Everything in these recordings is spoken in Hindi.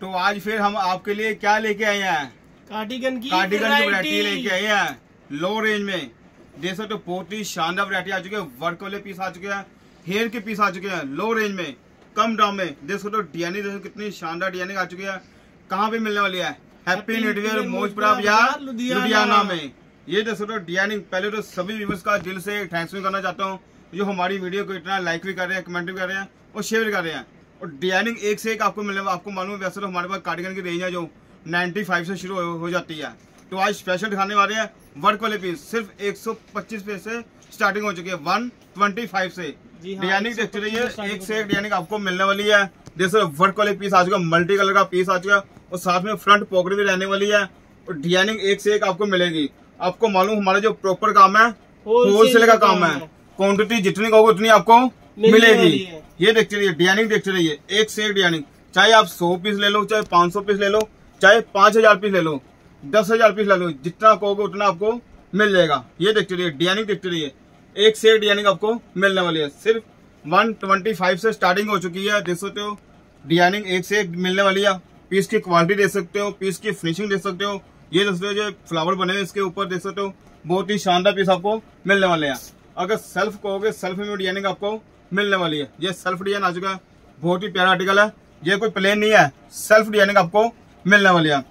तो आज फिर हम आपके लिए क्या लेके आए हैं? कार्डिगन की कार्डिगन की वरायटी। लेके आए हैं लो रेंज में। देख सकते हो बहुत ही शानदार वरायटी आ चुकी है। वर्क वाले पीस आ चुके हैं हेयर के पीस आ चुके हैं लो रेंज में कम दाम में। देख सकते हो डिज़ाइनिंग देखो कितनी शानदार डिज़ाइनिंग आ चुकी है। कहाँ पे मिलने वाली है? हैप्पी न्यूटवियर मोजपुरा। लुधियाना। में। ये देख सकते हो डिज़ाइनिंग पहले तो सभी व्यूवर्स का दिल से थैंक्स भी करना चाहता हूँ। जो हमारी वीडियो को इतना लाइक भी कर रहे हैं कमेंट भी कर रहे हैं और शेयर भी कर रहे हैं। और डिज़ाइनिंग एक से एक आपको मिलने वाला आपको मालूम है वैसे तो हमारे पास कार्डिगन की रेंज है जो 95 से शुरू हो, हो जाती है। तो आज स्पेशल दिखाने वाले हैं वर्क वाले पीस सिर्फ़ 125 पे से स्टार्टिंग हो चुकी है 125 से। जी हाँ, डिज़ाइनिंग देखते 125 रहिए एक हो से एक डिज़ाइनिंग आपको मिलने वाली है। जैसे वर्क वाले पीस आ चुका है मल्टी कलर का पीस आ चुका और साथ में फ्रंट पॉकेट भी रहने वाली है और डिज़ाइनिंग एक से एक आपको मिलेगी। आपको मालूम हमारा जो प्रॉपर काम है होलसेल का काम है। है। क्वांटिटी जितनी कहोगे उतनी आपको मिलेगी। ये देखते रहिए डिज़ाइनिंग देखते रहिए एक से एक डिज़ाइनिंग। चाहे आप सौ पीस ले लो चाहे पाँच सौ पीस ले लो चाहे पाँच हज़ार पीस ले लो दस हज़ार पीस ले लो जितना कहोगे उतना आपको मिल जाएगा। ये देखते रहिए डिज़ाइनिंग देखते रहिए एक से एक डिज़ाइनिंग आपको मिलने वाली है। सिर्फ़ वन ट्वेंटी फाइव से स्टार्टिंग हो चुकी है देख सकते हो डिज़ाइनिंग एक से एक मिलने वाली है। पीस की क्वालिटी देख सकते हो पीस की फिनिशिंग देख सकते हो ये देख सकते हो जो फ्लावर बने हुए इसके ऊपर देख सकते हो बहुत ही शानदार पीस आपको मिलने वाले हैं। अगर सेल्फ कहोगे सेल्फ में डिज़ाइनिंग आपको मिलने वाली है। ये सेल्फ डिज़ाइन आ चुका है। बहुत ही प्यारा आर्टिकल है। ये कोई प्लेन नहीं है। सेल्फ डिज़ाइनिंग आपको मिलने वाली है।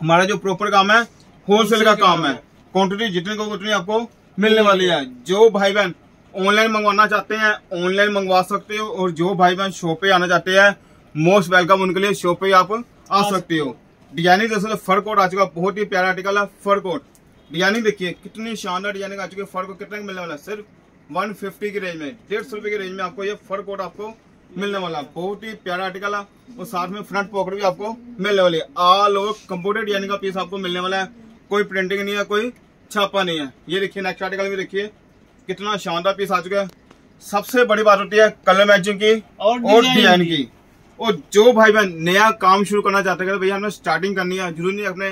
हमारा जो प्रॉपर काम है होलसेल का काम है। क्वांटिटी जितनी को उतनी आपको मिलने वाली है। जो भाई बहन ऑनलाइन मंगवाना चाहते हैं ऑनलाइन मंगवा सकते हो। और जो भाई बहन शॉप पे आना चाहते हैं मोस्ट वेलकम उनके लिए शॉप पे आप आ सकते हो। डिज़ाइनिंग जैसे फर कोट आ चुका बहुत ही प्यारा आर्टिकल है फर कोट डिज़ाइनिंग देखिए कितनी शानदार डिज़ाइनिंग आ चुकी है। फर कोट कितने मिलने वाला है? सिर्फ़ 150 की रेंज में डेढ़ सौ रुपए की रेंज में आपको ये फर कोट आपको मिलने वाला बहुत ही प्यारा आर्टिकल है। और साथ में फ्रंट पॉकेट भी आपको मिलने वाली है। ऑल ओवर कंप्यूटर डिज़ाइनिंग का पीस आपको मिलने वाला है। कोई प्रिंटिंग नहीं है कोई छापा नहीं है। ये देखिए नेक्स्ट आर्टिकल भी देखिए। कितना शानदार पीस आ चुका है। सबसे बड़ी बात होती है कलर मैचिंग की और डिज़ाइन की। और जो भाई बहन नया काम शुरू करना चाहते हैं भैया हमें स्टार्टिंग करनी है। ज़रूरी नहीं अपने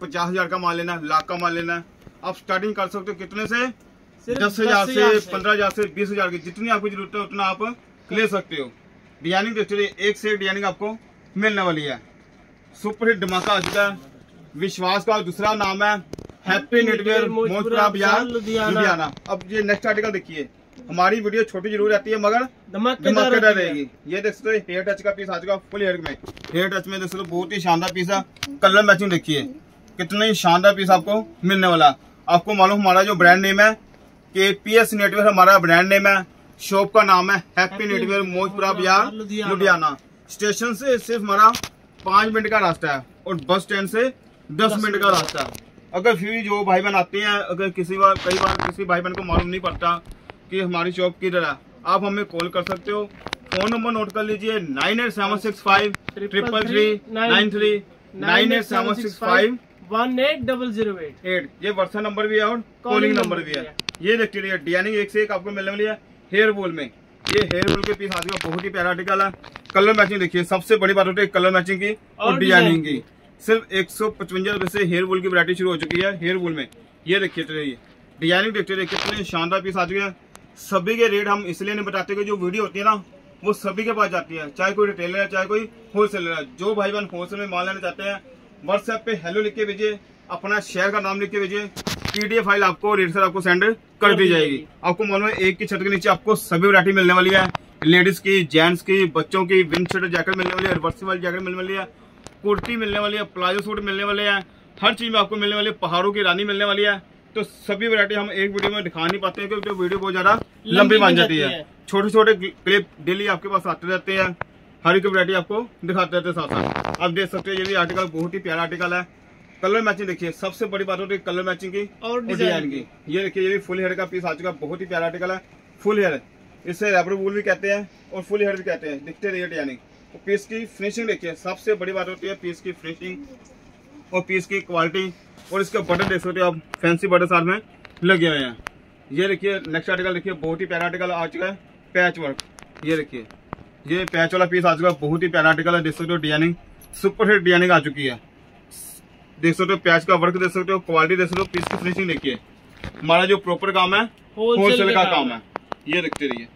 पचास हज़ार का माल लेना लाख का माल लेना आप स्टार्टिंग कर सकते हो कितने से दस हज़ार से पंद्रह हज़ार से बीस हज़ार की जितनी आपकी ज़रूरत है उतना आप ले सकते हो। डिज़ाइनिंग देखते रहिए एक से एक डिज़ाइनिंग आपको मिलने वाली है। सुपर हिट धमाका चुका विश्वास का दूसरा नाम है हैप्पी नेटवेयर मोजपुरा लुधियाना। अब ये नेक्स्ट आर्टिकल देखिए। हमारी वीडियो छोटी ज़रूर रहती है मगर धमाकेदार। रहेगी। ये देख सकते हो हेयर टच का पीस आ चुका फुल हेयर में। हेयर टच में देख सकते हो बहुत ही शानदार पीस है। कलर मैचिंग देखिए। कितना ही शानदार पीस आपको मिलने वाला। आपको मालूम हमारा जो ब्रांड नेम है कि पी एस नेटवेयर हमारा ब्रांड नेम है शॉप का नाम है हैप्पी नेटवेयर मोजपुरा बाज़ार लुधियाना। स्टेशन से सिर्फ़ हमारा पाँच मिनट का रास्ता है और बस स्टैंड से दस मिनट का रास्ता है। अगर फिर जो भाई बहन आते हैं अगर किसी बार कई बार किसी भाई बहन को मालूम नहीं पड़ता कि हमारी शॉप किधर है आप हमें कॉल कर सकते हो। फ़ोन नंबर नोट कर लीजिए nine eight seven six five triple three nine three nine eight seven six five one eight double zero eight eight ये व्हाट्सएप नंबर भी है और कॉलिंग नंबर भी है। ये देखते रहिए डिज़ाइनिंग एक से एक आपको मिलने वाली है हेयर वूल में। ये हेयर वूल के पीस आ चुका बहुत ही प्यारा आर्टिकल है। कलर मैचिंग देखिए सबसे बड़ी बात होती है कलर मैचिंग की और और डिज़ाइनिंग की। सिर्फ़ एक सौ पचवंजा रुपए से हेयर वूल की वरायटी शुरू हो चुकी है हेयर वूल में। ये देखिए रहिए डिज़ाइनिंग देखते रहिए कितने शानदार पीस आ चुके हैं। सभी के रेट हम इसलिए नहीं बताते कि जो वीडियो होती है ना वो सभी के पास जाती है। चाहे कोई रिटेलर है चाहे कोई होलसेलर है। जो भाई बहन होलसेल में माल लेना चाहते हैं व्हाट्सएप पे हेलो लिख के भेजिए। अपना शहर का नाम लिख के भेजिए पीडीएफ फ़ाइल आपको रेट सर आपको सेंड कर दी जाएगी। आपको मालूम है एक की छत के नीचे आपको सभी वरायटी मिलने वाली है। लेडीज़ की जेंट्स की बच्चों की विंड शर्ट जैकेट मिलने वाली है रिवर्सिबल जैकेट मिलने वाली है कुर्ती मिलने वाली है प्लाजो सूट मिलने वाले हैं। हर चीज़ में आपको मिलने वाली है पहाड़ों की रानी मिलने वाली है। तो सभी वैरायटी हम एक वीडियो में दिखा नहीं पाते हैं क्योंकि वीडियो बहुत ज़्यादा लंबी बन जाती है। छोटे छोटे क्लिप डेली आपके पास आते रहते हैं। हर एक वैरायटी आपको दिखाते रहते हैं साथ साथ आप देख सकते हो ये भी आर्टिकल बहुत ही प्यारा आर्टिकल है। कलर मैचिंग देखिए सबसे बड़ी बात होती है कलर मैचिंग की और डिज़ाइन की। ये देखिए ये भी फुल हेयर का पीस आ चुका है बहुत ही प्यारा आर्टिकल है। फुल हेयर इसे रबर वूल भी कहते हैं और फुल हेयर भी कहते हैं। दिखते रहिए डिज़ाइनिंग तो पीस की फिनिशिंग देखिए सबसे बड़ी बात होती है पीस की फिनिशिंग और पीस की क्वालिटी और इसके बटन देख सकते हो आप फैंसी बटन साथ में लगे हुए हैं। ये देखिए नेक्स्ट आर्टिकल देखिए बहुत ही प्यारा आर्टिकल आ चुका है पैच वर्क ये देखिए ये पैच वाला पीस आ चुका है बहुत ही प्यारा आर्टिकल है देख सकते हो डिज़ाइनिंग सुपर हिट डिज़ाइनिंग आ चुकी है। देख सकते हो पैच का वर्क देख सकते हो क्वालिटी देख सकते हो पीस की फिनिशिंग देखिए। हमारा जो प्रॉपर काम है होलसेल का काम है। ये देखते रहिए।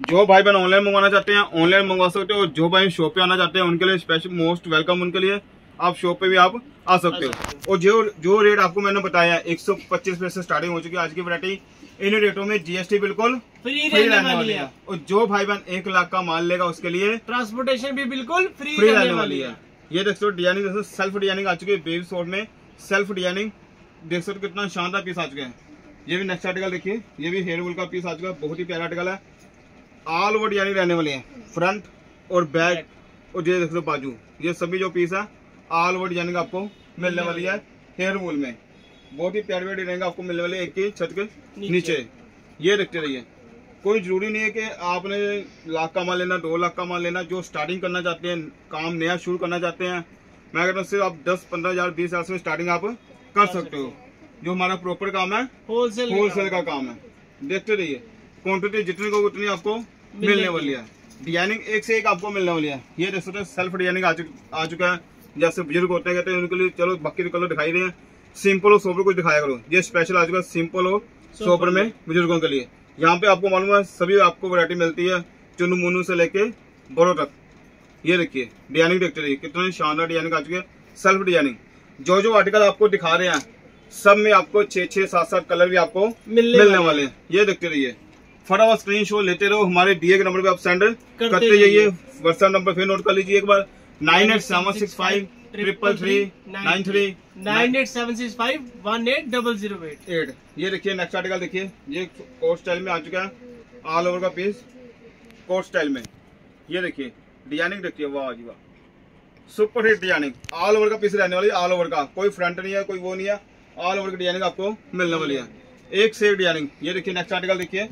जो भाई बहन ऑनलाइन मंगवाना चाहते हैं ऑनलाइन मंगवा सकते हो जो भाई शॉप पे आना चाहते हैं उनके लिए स्पेशल मोस्ट वेलकम उनके लिए। आप शॉप पे भी आप आ सकते हो। और जो जो रेट आपको मैंने बताया एक सौ पच्चीस रुपए से स्टार्टिंग हो चुकी है आज की वरायटी इन रेटों में जीएसटी बिल्कुल फ्री रहने वाली है। और जो भाई बहन एक लाख का माल लेगा उसके लिए ट्रांसपोर्टेशन भी बिल्कुल फ्री रहने वाली है। ये देख सकते हो डिज़ाइनिंग देखो सेल्फ डिज़ाइनिंग आ चुकी है बेबी शॉर्ट में। सेल्फ डिज़ाइनिंग देख सकते हो कितना शानदार पीस आ चुका है। ये भी नेक्स्ट आर्टिकल देखिए ये भी हेयर वूल का पीस आ चुका है बहुत ही प्यारा आर्टिकल है। ऑल ओवर डिज़ाइनिंग रहने वाली है फ्रंट और बैक और ये देख सकते हो बाजू ये सभी जो पीस है ऑल ओवर डिज़ाइनिंग आपको मिलने वाली है हेयर वूल में। बहुत ही प्यारी प्यारी डिज़ाइनिंग आपको मिलने वाली है एक ही छत के। नीचे। ये देखते रहिए। कोई ज़रूरी नहीं है कि आपने लाख का माल लेना दो लाख का माल लेना जो स्टार्टिंग करना चाहते हैं काम नया शुरू करना चाहते हैं। मैं कहता हूँ सिर्फ़ आप दस पंद्रह हज़ार बीस हज़ार से स्टार्टिंग आप कर सकते हो। जो हमारा प्रॉपर काम है होलसेल होलसेल का काम है। देखते रहिए क्वांटिटी जितनी को उतनी आपको मिलने वाली है। डिज़ाइनिंग एक से एक आपको मिलने वाली है। ये देख सकते हैं सेल्फ डिज़ाइनिंग आ, चुका है। जैसे बुज़ुर्ग होते हैं कहते हैं उनके लिए चलो बाकी कलर दिखाई दे। सिंपल और सोपर कुछ दिखाया करो। ये स्पेशल आ चुका है सिंपल और सोपर में। बुज़ुर्गों के लिए। यहाँ पे आपको मालूम है सभी आपको वैरायटी मिलती है चुनू मुनू से लेके बड़ों तक। ये देखिए डिज़ाइनिंग देखते रहिए कितने शानदार डिज़ाइनिंग आ चुकी है। सेल्फ डिज़ाइनिंग जो जो आर्टिकल आपको दिखा रहे हैं सब में आपको छह छह सात सात कलर भी आपको मिलने मिलने वाले हैं। ये देखते रहिए। फटाफट स्क्रीन शॉट लेते रहो। हमारे दिए के नंबर पे आप सेंड करते करते। जाइए। व्हाट्सएप नंबर फिर नोट कर लीजिए एक बार। Nine eight seven six five, triple three, nine three, nine eight seven six five, one eight double zero eight. ये देखिए नेक्स्ट आर्टिकल देखिए, ये कोट स्टाइल में आ चुका है ऑल ओवर का पीस कोट स्टाइल में। ये देखिए डिज़ाइनिंग देखिए, वाह जी वाह। Super hit designing all over का पीस रहने वाली ऑल ओवर का। कोई फ्रंट नहीं है, कोई वो नहीं है ऑल ओवर की डिज़ाइनिंग आपको मिलने वाली है। एक से एक डिज़ाइनिंग ये देखिए नेक्स्ट आर्टिकल देखिए,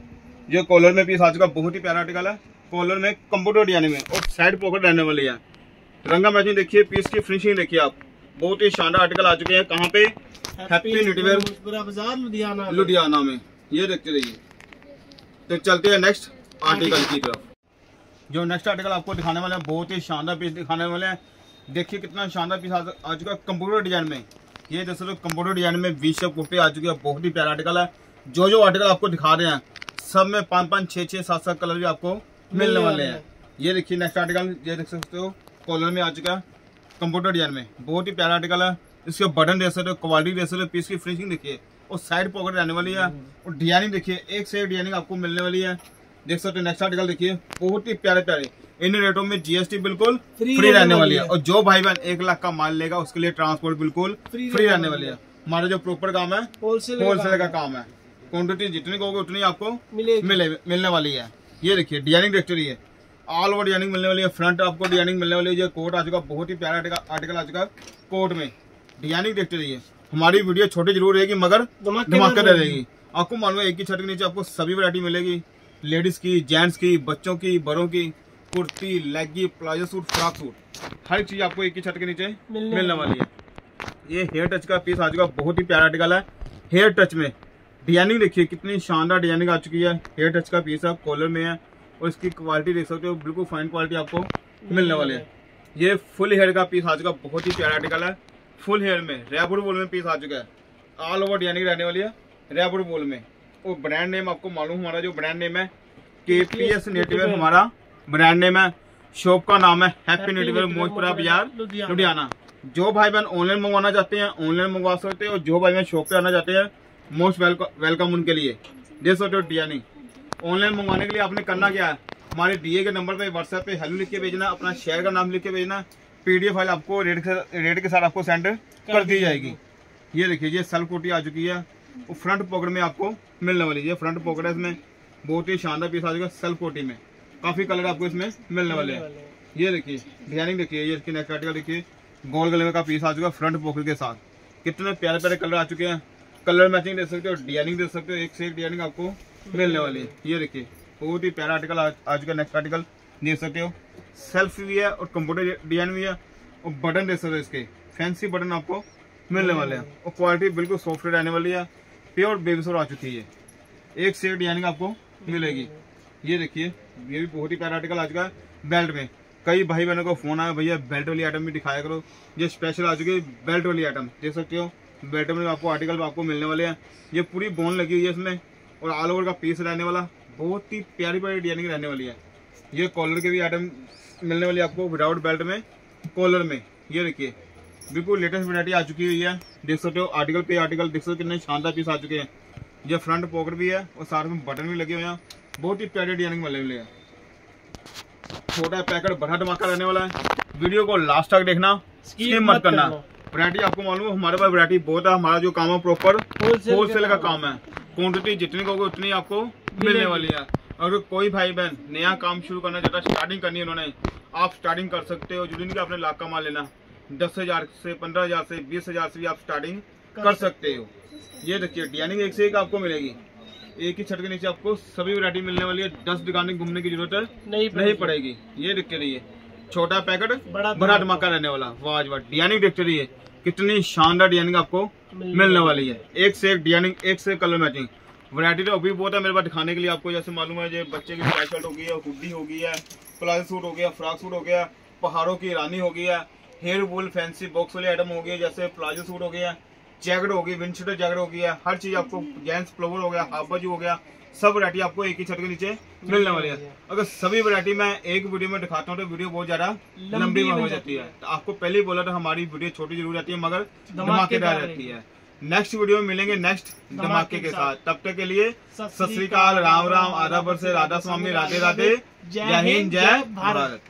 जो कॉलर में पीस आ चुका, बहुत ही प्यारा आर्टिकल है। कॉलर में कंप्यूटर डिज़ाइनिंग में, और साइड पॉकेट रहने वाली है। रंगा मैचिंग देखिए पीस की फिनिशिंग देखिए आप। बहुत ही शानदार आर्टिकल आ चुके हैं। कहाँ पे? हैप्पी बाज़ार लुधियाना में। लुधियाना में। ये देखते रहिए। तो चलते हैं नेक्स्ट आर्टिकल की तरफ़। जो नेक्स्ट आर्टिकल आपको दिखाने वाले हैं बहुत ही शानदार पीस दिखाने वाले हैं। देखिए कितना शानदार पीस आ चुका है कंप्यूटर डिज़ाइन में। ये लोग कंप्यूटर डिज़ाइन में वी शेप कुर्ते आ चुके हैं। बहुत ही प्यारा आर्टिकल है। जो जो आर्टिकल आपको दिखा रहे हैं सब में पाँच पाँच छः छः सात सात कलर भी आपको मिलने वाले हैं। ये देखिए नेक्स्ट आर्टिकल ये देख सकते हो। कॉलर में आ चुका है कंप्यूटर डिज़ाइन में। बहुत ही प्यारा आर्टिकल है। इसके बटन देख सकते हो क्वालिटी देख सकते हो पीस की फिनिशिंग देखिए। और साइड पॉकेट रहने वाली है। और डिज़ाइनिंग देखिए एक से एक डिज़ाइनिंग आपको मिलने वाली है। देख सकते हो नेक्स्ट आर्टिकल देखिए। बहुत ही प्यारे प्यारे। इन रेटों में जीएसटी बिल्कुल Free फ्री रहने वाली है। है। और जो भाई बहन एक लाख का माल लेगा उसके लिए ट्रांसपोर्ट बिल्कुल Free फ्री रहने रहने वाली है। हमारा जो प्रॉपर काम है होलसेल होलसेल का काम है। क्वान्टिटी जितनी कहोगे उतनी आपको मिलेगी। मिलने वाली है। ये देखिए डिज़ाइनिंग देखते रहिए ऑल ओवर डिज़ाइनिंग मिलने वाली है। फ्रंट आपको डिज़ाइनिंग मिलने वाली है। ये कोट आ चुका बहुत ही प्यारा आर्टिकल आ चुका है कोट में। डिज़ाइनिंग देखते रहिए। हमारी वीडियो छोटी ज़रूर रहेगी मगर धमाकेदार रहेगी। आपको मालूम है एक ही छत के नीचे आपको सभी वैरायटी मिलेगी। लेडीज़ की जेंट्स की बच्चों की बड़ों की। कुर्ती लेगी प्लाजो सूट फ्रॉक सूट हर चीज़ आपको एक ही छत के नीचे मिलने मिलने वाली। है। ये हेयर टच का पीस आ चुका बहुत ही प्यारा आर्टिकल है। हेयर टच में। डिज़ाइनिंग देखिए कितनी शानदार डिज़ाइनिंग आ चुकी है। हेयर टच का पीस है। कॉलर में है। और इसकी क्वालिटी देख सकते हो बिल्कुल फाइन क्वालिटी आपको मिलने वाली है। ये। फुल हेयर का पीस आ चुका बहुत ही प्यारा आर्टिकल है। फुल हेयर में रैपुर बोल में पीस आ चुका है। ऑल ओवर डिज़ाइनिंग रहने वाली है रैपुर बोल में। और ब्रांड नेम आपको मालूम हमारा जो ब्रांड नेम है केपीएस नेटवेयर हमारा ब्रांड नेम है। शॉप का नाम है हैप्पी नेटवेयर मोजपुरा बाज़ार लुधियाना। लुधियाना जो भाई बहन ऑनलाइन मंगवाना चाहते हैं ऑनलाइन मंगवा सकते हैं और जो भाई बहन शॉप पे आना चाहते हैं मोस्ट वेलकम उनके लिए। देख सकते हो डिज़ाइनिंग ऑनलाइन मंगवाने के लिए आपने करना क्या है? हमारे दिए गए नंबर पे व्हाट्सएप पे हेलो लिख के भेजना, अपना शहर का नाम लिख के भेजना पीडीएफ फ़ाइल आपको रेट के रेट के साथ आपको सेंड कर दी जाएगी। ये देखिए, ये सेल्फ कोटी आ चुकी है। वो फ्रंट पॉकेट में आपको मिलने वाली है। फ्रंट पॉकेट है इसमें। बहुत ही शानदार पीस आ चुका है सेल्फ कोटी में। काफ़ी कलर आपको इसमें मिलने वाले हैं। ये देखिए डिज़ाइनिंग देखिए, ये इसकी नेक्स्ट आर्टिकल देखिए। गोल गले का पीस आ चुका है फ्रंट पॉकेट के साथ। कितने प्यारे प्यारे कलर आ चुके हैं। कलर मैचिंग दे सकते हो डिज़ाइनिंग दे सकते हो, एक से एक डिज़ाइनिंग आपको मिलने वाली है। ये देखिए बहुत ही प्यारा आर्टिकल आज, चुका नेक्स्ट आर्टिकल देख सकते हो। सेल्फ भी है और कंप्यूटर डिज़ाइन भी है और बटन देख सकते हो इसके। फैंसी बटन आपको मिलने वाले हैं। और क्वालिटी बिल्कुल सॉफ्ट रहने वाली है। प्योर बेबीसोर आ चुकी है। एक से एक डिज़ाइनिंग आपको मिलेगी। ये देखिए ये भी बहुत ही प्यारा आर्टिकल आज का बेल्ट में। कई भाई बहनों को फ़ोन आया भैया बेल्ट वाली आइटम भी दिखाया करो। ये स्पेशल आ चुकी है बेल्ट वाली आइटम देख सकते हो। बेल्ट में आपको आर्टिकल आपको मिलने वाले हैं। ये पूरी बोन लगी हुई है इसमें। और ऑल ओवर का पीस रहने वाला बहुत ही प्यारी प्यारी डिज़ाइनिंग रहने वाली है। ये कॉलर के भी आइटम मिलने वाली आपको विदाउट बेल्ट में कॉलर में। ये देखिए बिल्कुल लेटेस्ट वैरायटी आ चुकी हुई है। देख सकते हो आर्टिकल पे आर्टिकल देख सकते हो कितने शानदार पीस आ चुके हैं। ये फ्रंट पॉकेट भी है और साथ में बटन भी लगे हुए हैं। बहुत ही प्यारी डिज़ाइनिंग मिलने वाली है। छोटा पैकेट बड़ा धमाका रहने वाला है। वीडियो को लास्ट तक देखना स्किप मत करना। वैरायटी आपको मालूम है हमारे पास वैरायटी बहुत है हमारा जो काम है प्रॉपर होलसेल का का काम है। क्वांटिटी जितनी कहोगे उतनी आपको मिलने वाली है। अगर कोई भाई बहन नया काम शुरू करना चाहता है स्टार्टिंग करनी है उन्होंने आप स्टार्टिंग कर सकते हो। ज़रूरी नहीं कि आपने लाख का माल लेना दस हज़ार से पंद्रह हज़ार से बीस हज़ार से भी आप स्टार्टिंग कर सकते हो। ये देखिए डिज़ाइनिंग एक से एक आपको मिलेगी। एक ही छत के नीचे आपको सभी वैरायटी मिलने वाली है। दस दुकानें घूमने की ज़रूरत नहीं नहीं पड़ेगी। ये देखते रहिए छोटा पैकेट बड़ा बड़ा धमाका रहने वाला। वाह वाह डिज़ाइनिंग देखते रहिए कितनी शानदार डिज़ाइनिंग आपको मिलने वाली है। एक से एक डिज़ाइनिंग एक से कलर मैचिंग वरायटी तो अभी बहुत है मेरे पास दिखाने के लिए आपको, जैसे मालूम है जो बच्चे की टी शर्ट हो गई है, हुडी हो गई है प्लाजो सूट हो गया फ्रॉक सूट हो गया, पहाड़ों की रानी हो गई है हेयर वुल फैंसी बॉक्स वाली आइटम हो गई है, जैसे प्लाजो सूट हो गया जैकेट हो गई विंडशीटर जैकेट हो गया हर चीज़ आपको जेंट्स फ्लोवर हो गया हाफ़ बाजू हो गया सब वैरायटी आपको एक ही छत के नीचे मिलने वाली है। अगर सभी वैरायटी मैं एक वीडियो में दिखाता हूँ तो वीडियो बहुत ज़्यादा लंबी हो जाती है। तो आपको पहले ही बोला था हमारी वीडियो छोटी ज़रूर रहती है मगर धमाकेदार रहती है। नेक्स्ट वीडियो में मिलेंगे नेक्स्ट धमाके के साथ। तब तक के लिए सत श्री अकाल राम राम आधा से राधा स्वामी राधे राधे जय हिंद जय भारत।